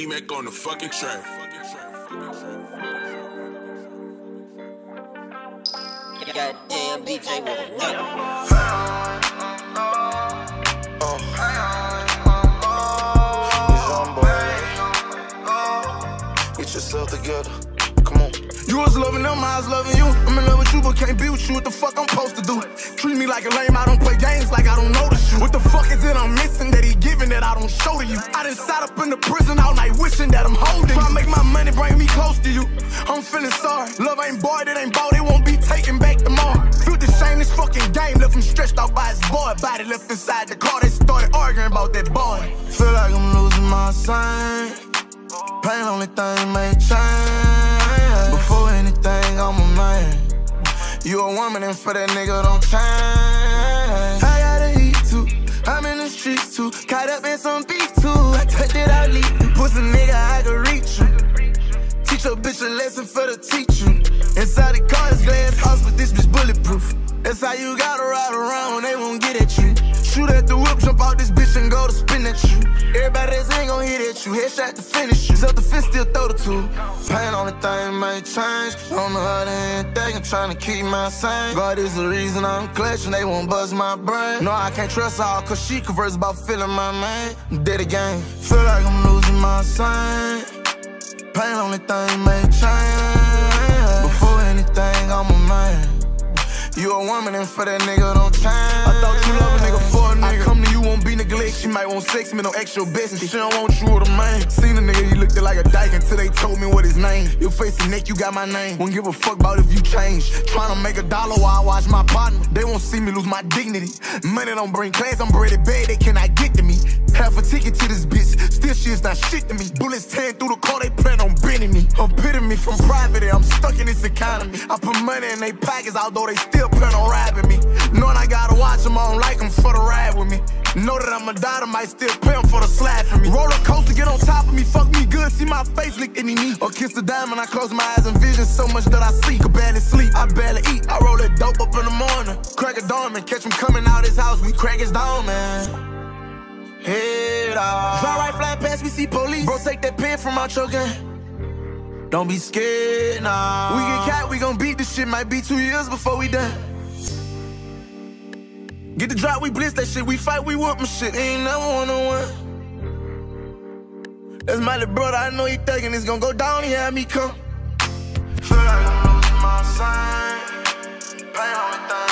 D-Mac on the fucking track. Goddamn BJ with a nigga. Get yourself together. Come on. You was loving them, I was loving you. I'm in love with you, but can't be with you. What the fuck I'm supposed to do? Treat me like a lame, I don't play games like I don't I don't show to you? I done sat up in the prison all night wishing that I'm holding. Try make my money bring me close to you. I'm feeling sorry. Love ain't bought, it ain't bought, it won't be taken back tomorrow. Feel the shame, this fucking game left him stretched out by his boy. Body left inside the car, they started arguing about that boy. Feel like I'm losing my sign. Pain only thing may change. Before anything, I'm a man. You a woman and for that nigga don't change. Too. Caught up in some beef too. I touched it out leak. Pussy nigga, I can reach you. Teach your bitch a lesson for the teacher. Inside the car is glass house, but this bitch bulletproof. That's how you gotta ride around they won't get at you. Shoot at the whip, jump out this bitch and go to spin at you. Everybody that's ain't gon' hit at you. Headshot to finish you. Self defense still throw the two. Pain on the thing may change. Don't know how they ain't thinking, trying to keep my sane. God is the reason I'm clutching, they won't buzz my brain. No, I can't trust all, cause she converse about feeling my man. Dead again. Feel like I'm losing my sign. Pain only thing may change. Before anything, I'm a man. You a woman and for that nigga don't change. I thought you love won't be neglect. She might want sex, me no extra business. She don't want you or the man. Seen a nigga, he looked like a dyke until they told me what his name. Your face and neck, you got my name. Won't give a fuck about if you change. Tryna make a dollar while I watch my partner. They won't see me lose my dignity. Money don't bring class, I'm breaded bad, they cannot get to me. Half a ticket to this bitch, still she is not shit to me. Bullets tearing through the car, they plan on bending me. From private, I'm stuck in this economy. I put money in they pockets, although they still plan on robbing me. Knowing I gotta watch them, I don't like them for the ride with me. Know that I'm a daughter, might still pay them for the slide for me. Roller coaster, get on top of me, fuck me good, see my face licked any knee. Or kiss the diamond, I close my eyes and vision so much that I see. Could barely sleep, I barely eat. I roll that dope up in the morning. Crack a dawn and catch him coming out his house, we crack his dome, man. Head off. Fly right, fly past, we see police. Bro, take that pen from your gun. Don't be scared, nah. We get cat, we gon' beat this shit. Might be two years before we done. Get the drop, we blitz that shit. We fight, we whoop my shit. Ain't never one on one. That's my little brother. I know he thinking it's gonna go down. He had me come. Feel like I'm losing my sign. Pain on the thing.